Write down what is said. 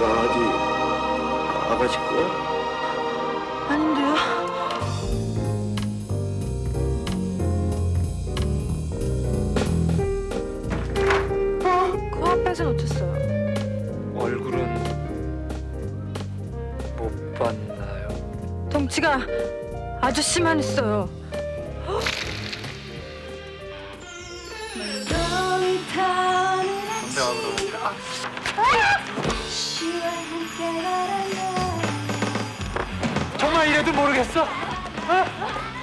강아지 아가씨 거야? 아닌데요. 그 앞에서 어땠어요? 얼굴은 못 봤나요? 덩치가 아주 심했어요. 감사합니다. 이래도 모르겠어? 달